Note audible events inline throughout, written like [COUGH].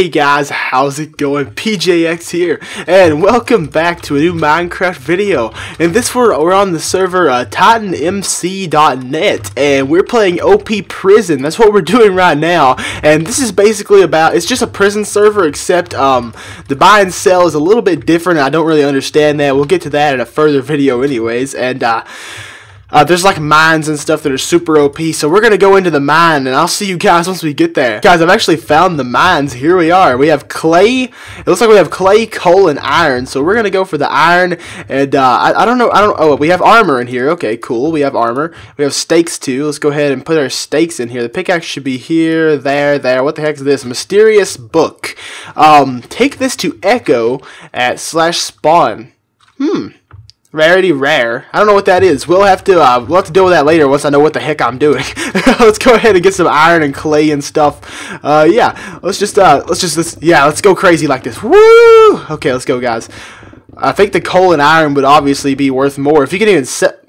Hey guys, how's it going? PJX here, and welcome back to a new Minecraft video. And this we're, we're on the server uh, TitanMC.net, and we're playing OP Prison. That's what we're doing right now. And this is basically about, it's just a prison server, except um, the buy and sell is a little bit different. I don't really understand that. We'll get to that in a further video anyways. And uh, uh, there's like mines and stuff that are super OP, so we're gonna go into the mine, and I'll see you guys once we get there. Guys, I've actually found the mines. Here we are. We have clay. It looks like we have clay, coal, and iron. So we're gonna go for the iron, and uh, I, I don't know. I don't. Oh, we have armor in here. Okay, cool. We have armor. We have steaks too. Let's go ahead and put our steaks in here. The pickaxe should be here, there, there. What the heck is this? Mysterious book. Um, take this to Echo at slash spawn. Hmm. Rarity rare. I don't know what that is. We'll have to uh, we'll have to deal with that later once I know what the heck I'm doing. [LAUGHS] let's go ahead and get some iron and clay and stuff. Uh, yeah, let's just uh, let's just let's, yeah, let's go crazy like this. Woo! Okay, let's go, guys. I think the coal and iron would obviously be worth more if you can even set.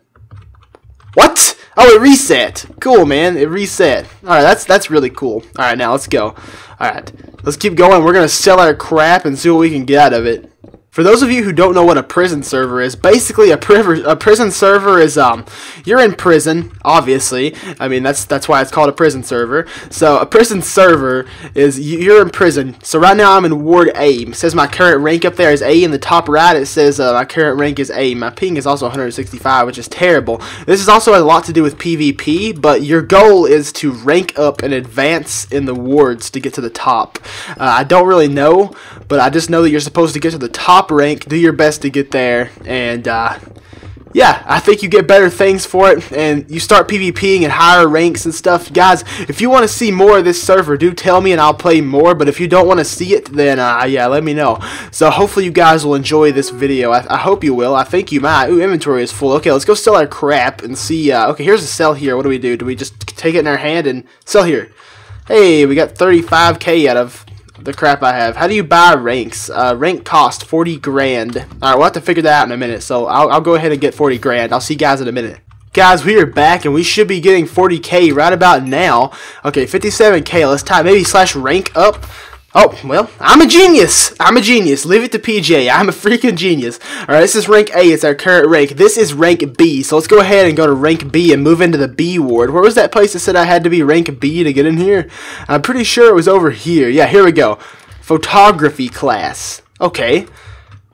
What? Oh, it reset. Cool, man. It reset. All right, that's that's really cool. All right, now let's go. All right, let's keep going. We're gonna sell our crap and see what we can get out of it. For those of you who don't know what a prison server is, basically a, a prison server is um you're in prison, obviously. I mean that's that's why it's called a prison server. So a prison server is you're in prison. So right now I'm in Ward A. It says my current rank up there is A. In the top right it says uh, my current rank is A. My ping is also 165, which is terrible. This is also a lot to do with PvP, but your goal is to rank up and advance in the wards to get to the top. Uh, I don't really know, but I just know that you're supposed to get to the top top rank, do your best to get there, and uh, yeah, I think you get better things for it, and you start PvPing at higher ranks and stuff. Guys, if you want to see more of this server, do tell me and I'll play more, but if you don't want to see it, then uh, yeah, let me know. So hopefully you guys will enjoy this video. I, I, hope you will. I think you might. Ooh, inventory is full. Okay, let's go sell our crap and see. Uh, okay, here's a sell here. What do we do? Do we just take it in our hand and sell here? Hey, we got 35k out of the crap I have. How do you buy ranks? Uh, rank cost 40 grand. Alright, we'll have to figure that out in a minute. So I'll, I'll go ahead and get 40 grand. I'll see you guys in a minute. Guys, we are back and we should be getting 40k right about now. Okay, 57k. Let's tie maybe slash rank up. Oh, well, I'm a genius. I'm a genius. Leave it to PJ. I'm a freaking genius. Alright, this is rank A. It's our current rank. This is rank B. So let's go ahead and go to rank B and move into the B ward. Where was that place that said I had to be rank B to get in here? I'm pretty sure it was over here. Yeah, here we go. Photography class. Okay.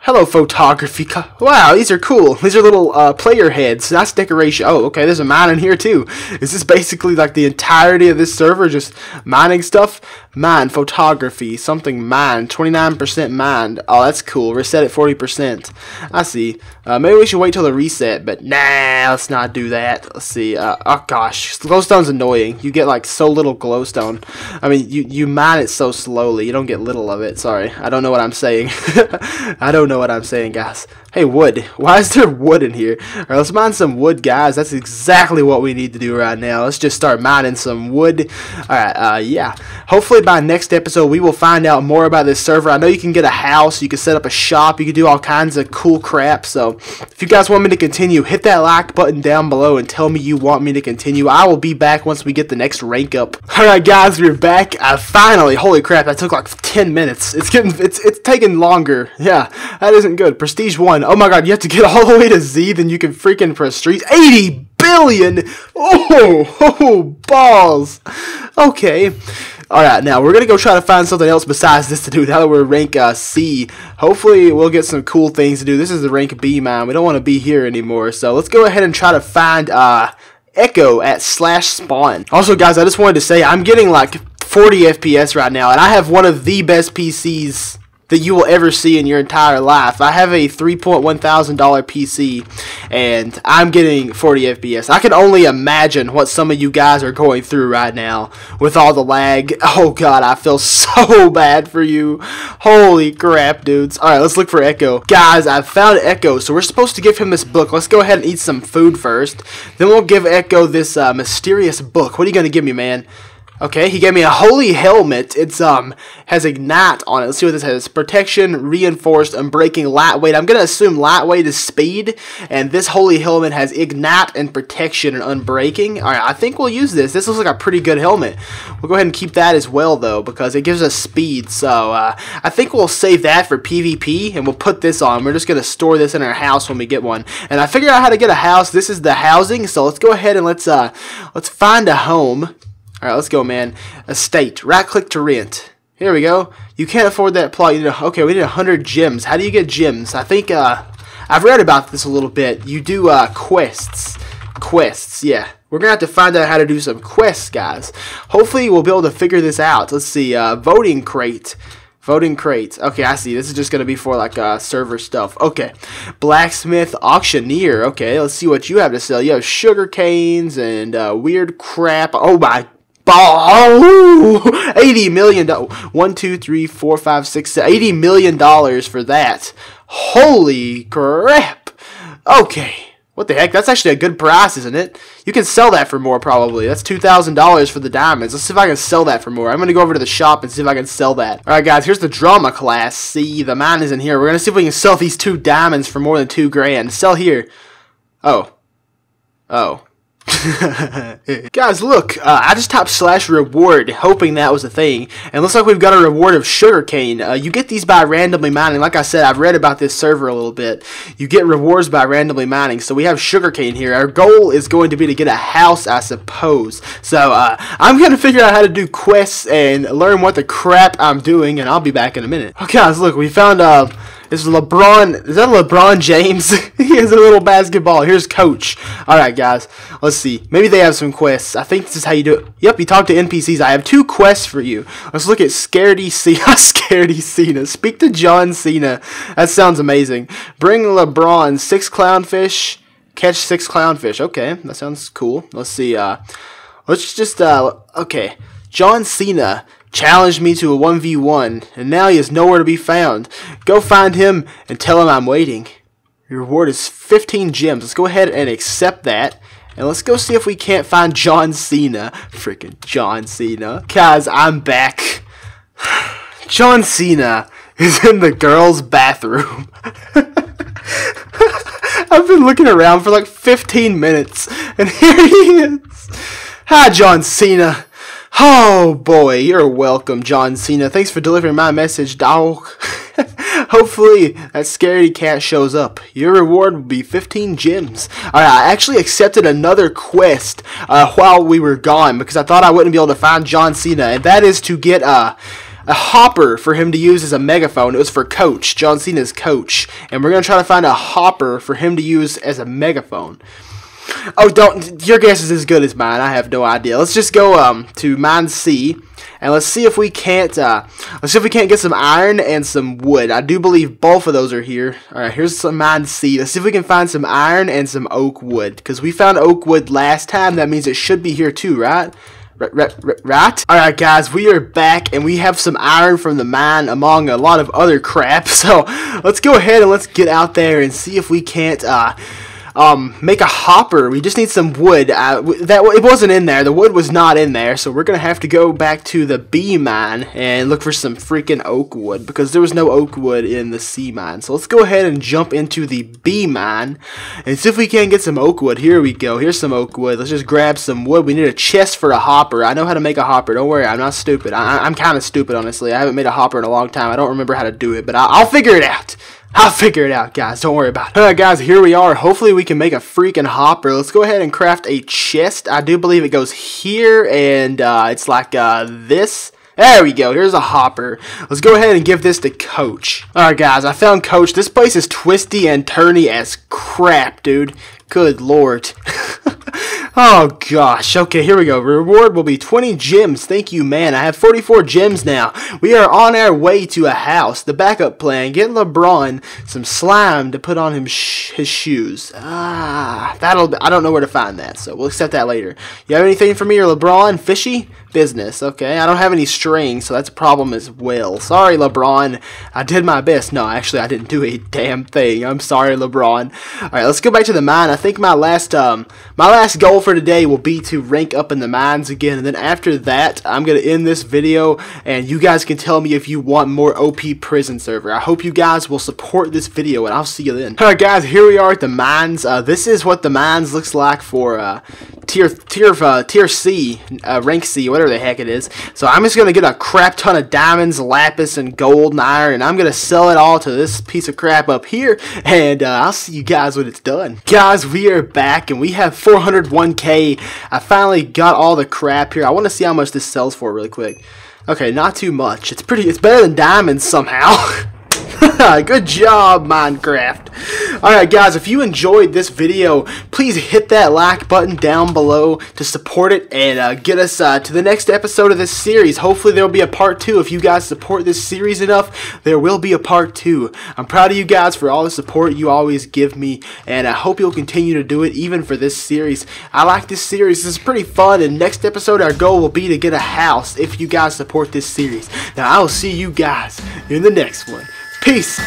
Hello, photography. Wow, these are cool. These are little uh, player heads. That's decoration. Oh, okay, there's a mine in here too. This is this basically like the entirety of this server just mining stuff? Mine, photography, something mine, 29% mined. Oh, that's cool. Reset at 40%. I see. Uh, maybe we should wait till the reset, but nah, let's not do that. Let's see. Uh, oh gosh, glowstone's annoying. You get like so little glowstone. I mean, you, you mine it so slowly. You don't get little of it. Sorry, I don't know what I'm saying. [LAUGHS] I don't know what I'm saying, guys. Hey, wood. Why is there wood in here? Alright, let's mine some wood, guys. That's exactly what we need to do right now. Let's just start mining some wood. Alright, uh, yeah. Hopefully by next episode, we will find out more about this server. I know you can get a house, you can set up a shop, you can do all kinds of cool crap. So, if you guys want me to continue, hit that like button down below and tell me you want me to continue. I will be back once we get the next rank up. Alright, guys, we're back. I finally, holy crap, that took like 10 minutes. It's getting, it's, it's taking longer. Yeah, that isn't good. Prestige 1 oh my god, you have to get all the way to Z, then you can freaking prestige. 80 billion! Oh, [LAUGHS] oh, balls! Okay. Alright, now we're gonna go try to find something else besides this to do now that we're rank uh, C. Hopefully we'll get some cool things to do. This is the rank B, man. We don't want to be here anymore. So let's go ahead and try to find uh, Echo at slash spawn. Also, guys, I just wanted to say I'm getting like 40 FPS right now, and I have one of the best PCs that you will ever see in your entire life. I have a $3.1 thousand PC and I'm getting 40 FPS. I can only imagine what some of you guys are going through right now with all the lag. [LAUGHS] Oh god, I feel [LAUGHS] so bad for you. Holy crap, dudes. Alright, let's look for Echo. Guys, I found Echo, so we're supposed to give him this book. Let's go ahead and eat some food first. Then we'll give Echo this uh, mysterious book. What are you to give me, man? Okay, he gave me a holy helmet. It's um has ignite on it. Let's see what this has. Protection, reinforced, unbreaking, lightweight. I'm gonna assume lightweight is speed, and this holy helmet has ignite and protection and unbreaking. Alright, I think we'll use this. This looks like a pretty good helmet. We'll go ahead and keep that as well though, because it gives us speed. So uh, I think we'll save that for PvP and we'll put this on. We're just gonna store this in our house when we get one. And I figured out how to get a house. This is the housing, so let's go ahead and let's uh let's find a home. Alright, let's go, man. Estate. Right click to rent. Here we go. You can't afford that plot. You need a, okay, we need 100 gems. How do you get gems? I think, uh, I've read about this a little bit. You do, uh, quests. Quests, yeah. We're going to have to find out how to do some quests, guys. Hopefully, we'll be able to figure this out. Let's see, uh, voting crate. Voting crate. Okay, I see. This is just going to be for, like, uh, server stuff. Okay. Blacksmith, auctioneer. Okay, let's see what you have to sell. You have sugar canes and, uh, weird crap. Oh, my Oh, 80 million dollars. One, two, three, four, five, six, 80 million dollars for that. Holy crap. Okay. What the heck? That's actually a good price, isn't it? You can sell that for more, probably. That's $2,000 for the diamonds. Let's see if I can sell that for more. I'm to go over to the shop and see if I can sell that. Alright, guys, here's the drama class. See, the mine is in here. We're to see if we can sell these two diamonds for more than two grand. Sell here. Oh. Oh. [LAUGHS] Guys, look, uh, I just typed slash reward, hoping that was a thing, and looks like we've got a reward of sugarcane. Uh, you get these by randomly mining. Like I said, I've read about this server a little bit. You get rewards by randomly mining, so we have sugarcane here. Our goal is going to be to get a house, I suppose. So, uh, I'm going to figure out how to do quests and learn what the crap I'm doing, and I'll be back in a minute. Okay, guys, look, we found, uh, is LeBron, is that LeBron James? [LAUGHS] he has a little basketball. Here's Coach. Alright, guys. Let's see. Maybe they have some quests. I think this is how you do it. Yep, you talk to NPCs. I have two quests for you. Let's look at Scaredy [LAUGHS] Cena. Scaredy Cena. Speak to John Cena. That sounds amazing. Bring LeBron six clownfish. Catch six clownfish. Okay, that sounds cool. Let's see. Uh, let's just, uh, okay. John Cena challenged me to a 1v1, and now he is nowhere to be found. Go find him and tell him I'm waiting. Your reward is 15 gems. Let's go ahead and accept that. And let's go see if we can't find John Cena. Freaking John Cena. Guys, I'm back. [SIGHS] John Cena is in the girls' bathroom. [LAUGHS] I've been looking around for like 15 minutes, and [LAUGHS] here he is. Hi, John Cena. Oh boy, you're welcome, John Cena. Thanks for delivering my message, dog. [LAUGHS] Hopefully, that scaredy cat shows up. Your reward will be 15 gems. Alright, I actually accepted another quest uh, while we were gone because I thought I wouldn't be able to find John Cena, and that is to get uh, a hopper for him to use as a megaphone. It was for Coach, John Cena's coach, and we're going to try to find a hopper for him to use as a megaphone. Oh, don't. Your guess is as good as mine. I have no idea. Let's just go um to mine C, and let's see if we can't. Uh, let's see if we can't get some iron and some wood. I do believe both of those are here. All right, here's some mine C. Let's see if we can find some iron and some oak wood. Because we found oak wood last time. That means it should be here too, right? Right? Alright guys, we are back and we have some iron from the mine among a lot of other crap. [LAUGHS] So let's go ahead and let's get out there and see if we can't uh, um, make a hopper. We just need some wood. Uh, that it wasn't in there. The wood was not in there, so we're gonna have to go back to the B mine and look for some freaking oak wood because there was no oak wood in the C mine. So let's go ahead and jump into the B mine and see if we can get some oak wood. Here we go. Here's some oak wood. Let's just grab some wood. We need a chest for a hopper. I know how to make a hopper. Don't worry, I'm not stupid. I, am kind of stupid, honestly. I haven't made a hopper in a long time. I don't remember how to do it, but I, I'll figure it out. I'll figure it out, guys. Don't worry about it. Alright, guys, here we are. Hopefully we can make a freaking hopper. Let's go ahead and craft a chest. I do believe it goes here, and uh, it's like uh, this. There we go. Here's a hopper. Let's go ahead and give this to Coach. Alright, guys. I found Coach. This place is twisty and turny as crap, dude. Good lord. [LAUGHS] Oh gosh. Okay, here we go. Reward will be 20 gems. Thank you, man. I have 44 gems now. We are on our way to a house. The backup plan: get LeBron some slime to put on him sh his shoes. Ah, that'll. Be, I don't know where to find that, so we'll accept that later. You have anything for me or LeBron? Fishy business. Okay, I don't have any strings, so that's a problem as well. Sorry, LeBron. I did my best. No, actually, I didn't do a damn thing. I'm sorry, LeBron. All right, let's go back to the mine. I think my last um my last goal for today will be to rank up in the mines again. And then after that, I'm going to end this video. And you guys can tell me if you want more OP prison server. I hope you guys will support this video. And I'll see you then. Alright guys, here we are at the mines. Uh, this is what the mines looks like for uh, tier tier uh, tier C, uh, rank C, whatever the heck it is. So I'm just gonna get a crap ton of diamonds, lapis, and gold and iron, and I'm gonna sell it all to this piece of crap up here. And uh, I'll see you guys when it's done. Guys, we are back, and we have 401k. I finally got all the crap here. I want to see how much this sells for really quick. Okay, not too much. It's pretty. It's better than diamonds somehow. [LAUGHS] [LAUGHS] Good job, Minecraft. Alright, guys, if you enjoyed this video, please hit that like button down below to support it and uh, get us uh, to the next episode of this series. Hopefully, there will be a part two. If you guys support this series enough, there will be a part two. I'm proud of you guys for all the support you always give me, and I hope you'll continue to do it even for this series. I like this series. This is pretty fun, and next episode, our goal will be to get a house if you guys support this series. Now, I will see you guys in the next one. Peace.